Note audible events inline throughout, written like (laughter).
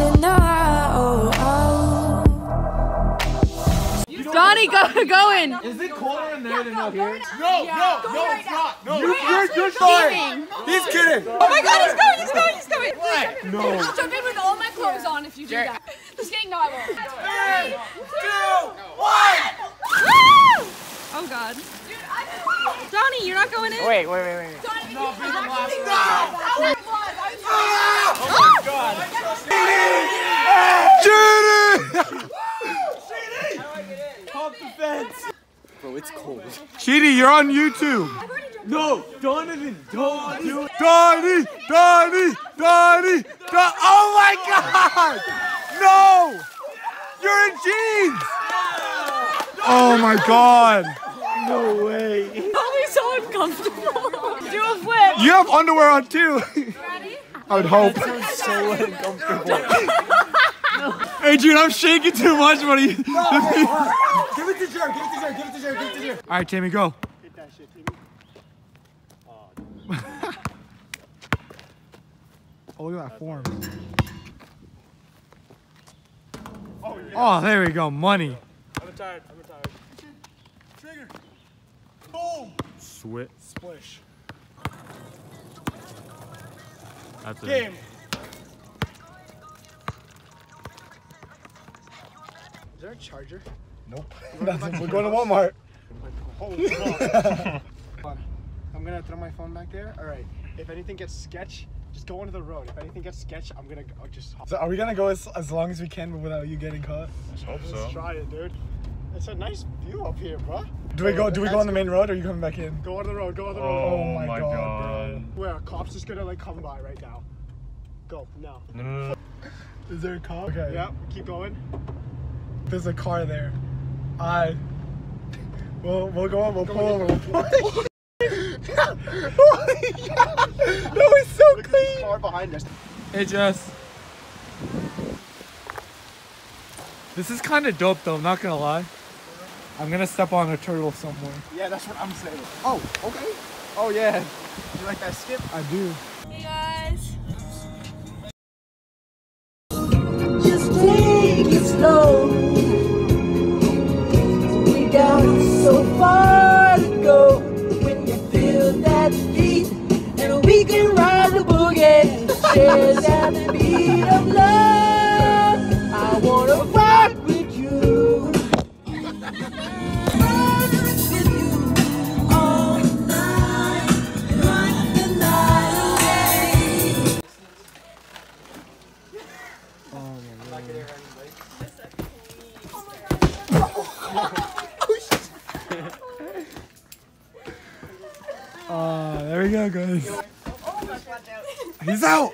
think to. Donnie, go, go in. Is it colder in there than out here? No, no, no, it's not. No, You, you're, you're sorry. He's kidding. Oh my god, he's going, he's going, he's going. No. I'll jump in with all my clothes on if you do that. Just kidding, no, I won't. Three, two, one. Oh god. Donnie, you're not going in? Wait, wait, wait, wait. Donnie, no, Pump the fence. Bro, it's cold. Cheaty, you're on YouTube. No, Donovan, don't do it. Donnie, Donnie, Donnie, Don- Oh my God! No! You're in jeans! Oh my God! No way. Probably so uncomfortable. Do a flip. You have underwear on too. (laughs) I would hope. so uncomfortable. (laughs) Adriaan, I'm shaking too much, buddy. (laughs) Give it to Jared. Give it to Jared. Give it to Jared. Give it to Jared. All right, Tammy, go. Hit that shit, Tammy. Oh, look at that form. Oh, there we go. Money. I'm retired. I'm retired. Trigger. Boom. Swit. Splish. That's Game. Is there a charger? Nope. We're (laughs) going to Walmart. Holy. (laughs) I'm gonna throw my phone back there. All right. If anything gets sketch, just go onto the road. If anything gets sketch, I'm gonna go, just. So are we gonna go as, as long as we can without you getting caught? Let's hope so. Let's try it, dude. It's a nice view up here, bro. Do we go? Do we go on the main road, or are you coming back in? Go on the road. Go on the road. Oh, oh my, god, Where a cop's just gonna like come by right now. Go now. bro. (laughs) Is there a cop? Okay. Yep. Keep going. There's a car there. I. We'll we'll go on. We'll pull over. We'll pull. (laughs) Holy yeah. That was so Look at this clean. car behind us. Hey Jess. This is kind of dope though, I'm not gonna lie. I'm gonna step on a turtle somewhere. Yeah, that's what I'm saying. Oh, okay. Oh yeah. You like that skip? I do. Hey guys. Just take it slow. We got so far to go. When you feel that beat, and we can ride the boogie, share that beat of love. He's out.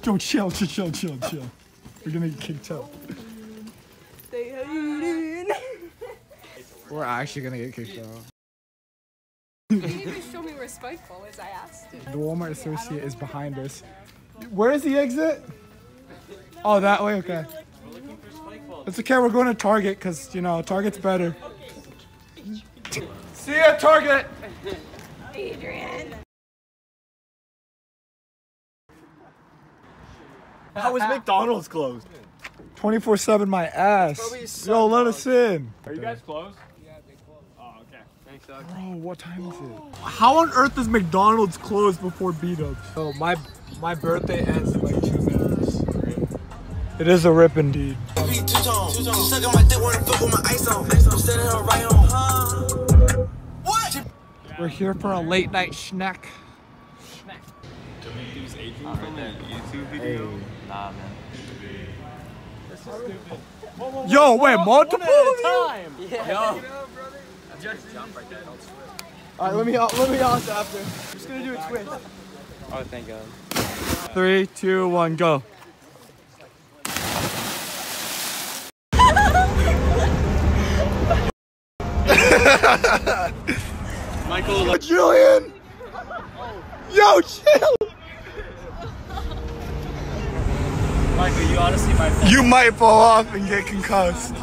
Joe, chill, chill, chill, chill, chill. We're gonna get kicked out. We're actually gonna get kicked out. You need show me where respectful as I asked. The Walmart associate is behind us. Where is the exit? Oh, that way. Okay. It's okay. We're going to Target because you know Target's better. See ya, Target. How was McDonald's closed? 24/7 my ass. Yo, let us in. Are you guys closed? Oh, okay. Thanks, Doug. Bro, what time is it? How on earth is McDonald's closed before beat ups? Oh, my my birthday ends in like two minutes. It is a rip indeed. Sucking my dick, wanna fuck with my ice on. I'm setting her right on. Huh? What? We're here for a late night snack. Nah, man. Yo, wait, multiple? Time. (laughs) Yo. All right, let me uh, let me uh, ask after. I'm just gonna do a twist. Oh, thank God. Three, two, one, go. (laughs) Michael, Julian! Yo, chill! Michael, you honestly might. You might fall off and get concussed.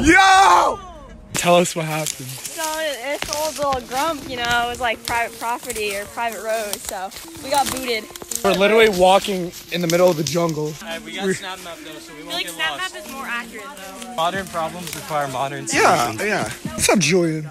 Yo! tell us what happened. So this old little grump, you know, it was like private property or private road, so we got booted. We're literally walking in the middle of the jungle. we got Snap Map though, so we won't feel like get Snap lost. Map is more accurate though. Modern problems require modern Yeah, solutions. yeah. yeah. What's up, Julian?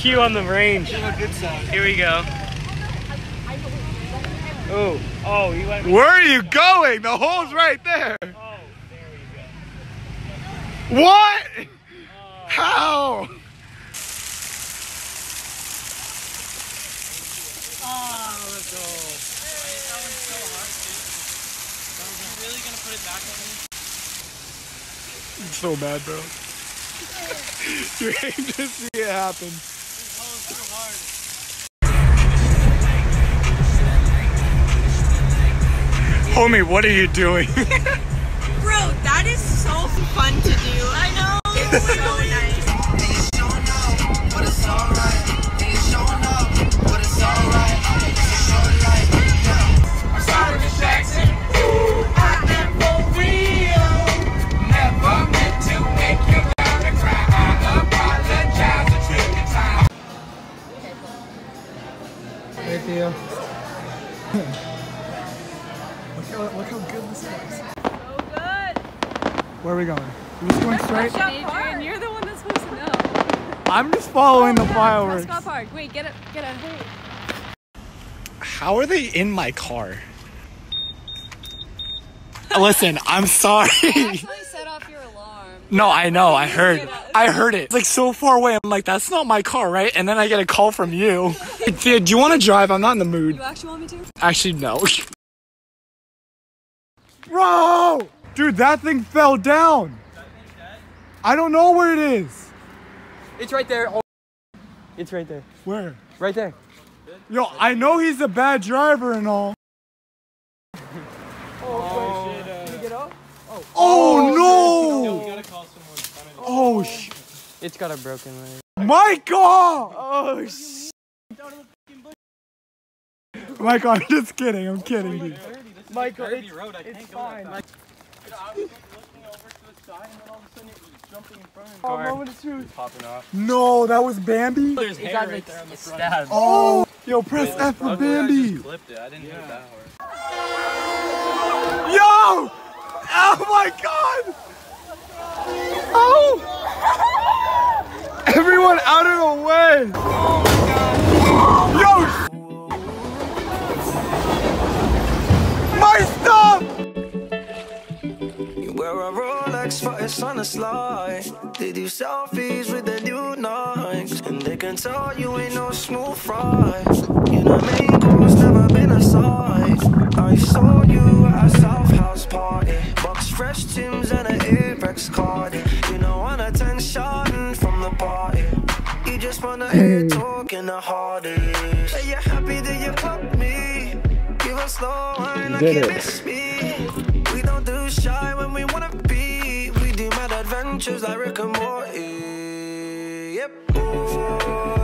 TQ on the range. Here we go. Oh, oh, you went. Where are you going? The hole's right there. What? How? I'm so mad, bro. (laughs) you aim to see it happen. Homie, what are you doing? (laughs) Bro, that is so fun to do. I know. It's (laughs) so nice. Look, look how good this looks. So good. Where are we going? We're just going straight? Adriaan, you're the one that's supposed to know. I'm just following the oh, fireworks. Prescott Park. Wait, get it, get it. How are they in my car? Listen, I'm sorry. (laughs) Actually set off your alarm. no, I know. I heard. I heard it. It's like so far away. I'm like, that's not my car, right? And then I get a call from you. (laughs) Thea, do you want to drive? I'm not in the mood. You actually want me to? Actually, no. (laughs) Bro! Dude, that thing fell down. I don't know where it is. It's right there. Oh. It's right there. Where? Right there. Yo, I know he's a bad driver and all. Oh, uh, oh, oh no! gotta call someone. Oh sh! It's got a broken leg. Michael! Oh sh! (laughs) Michael, I'm just kidding. I'm kidding, dude. Michael, it's, road. I it's fine. I was looking over to the side, and then all of a sudden it was jumping in front of the oh, car. moment of truth. Popping off. No, that was Bambi. There's hair right there on the front. Oh, yo, press F for Bambi. clipped it. I didn't hit it that hard. Yo! Oh my god! Oh! (laughs) Everyone out of the way! Oh yo! A Rolex, but it's on a slide. They do selfies with the new Nikes, and they can tell you ain't no smooth fry. You know, main course never been a side. I saw you at a South House party, box fresh Tims and an Apex card. You know, on a 10 shot from the party. You just wanna hear talking the hardest. Are you happy that you caught me? Give a slow wine like you miss me. Mad like Rick and Morty. Yep. Ooh,